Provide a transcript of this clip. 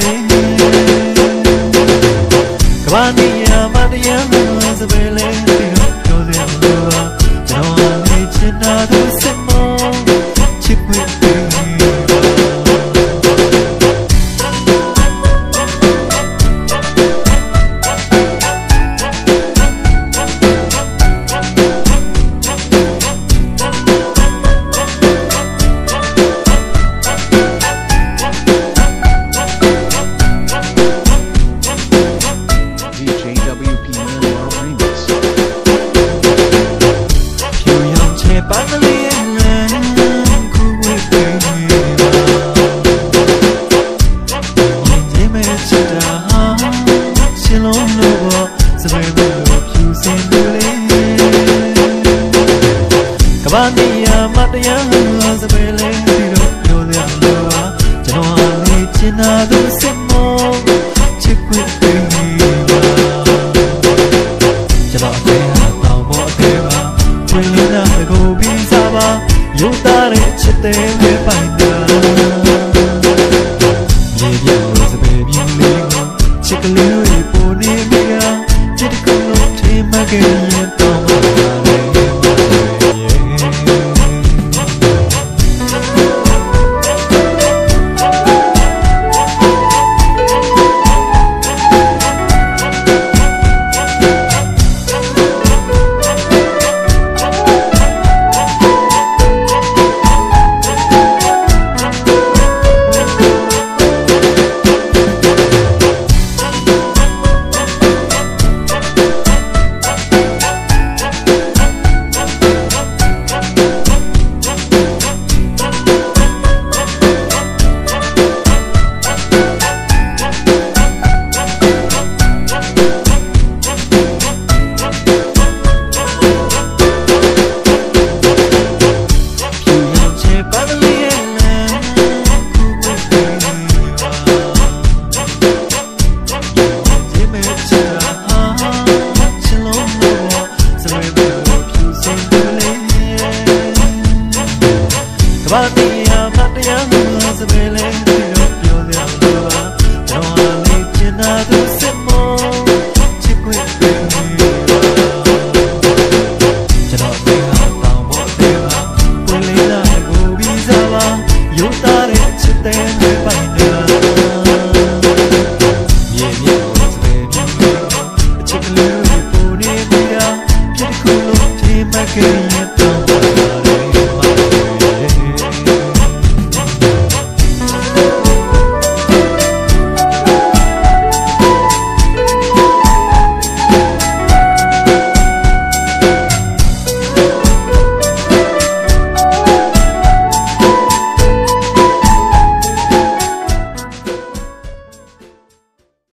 လေကဘာမီယာမတရားမစပယ်လေတို့တို့စရာမလို့ကျွန်တော်အနေချင်တာတို့ ဘာနေရမတရားစပယ်လေးပြီးတော့ပြောရလို့ပါကျွန်တော်ဟာလေးချင်တာသူစစ်မောချစ်ခွင့်ပေးပါကျွန်တော်အသေးဟာတောင်းဖို့အသေးပါတွင်လန်းတဲ့ကိုပြီးစားပါယူသားတဲ့ချစ်တဲ့ဝေးပိုင်တာမြေပြလို့စပယ်ပြင်းလေးကိုချစ်ကလေးတွေပုံနေမိတာချစ်တကူလို့ထင်မှခဲ့ရ တရားမတရားလို့စပယ်လေးပြီးတော့ပြောရလို့ပါကျွန်တော်လေးချင်တာသူစစ်မောချစ်ခွင့်ပေးပါကျွန်တော်တေဟာတောင်းဖို့တေပါပွင့်လေးလာကိုပြီးစားပါယူသားတဲ့ချစ်တဲ့တွေပိုင်တာမြေမြေကိုစပယ်ပြင်းပြီးအချစ်ကလေးကိုနေမိတာဖြစ်ခုလို့ထိမှတ်ခဲ့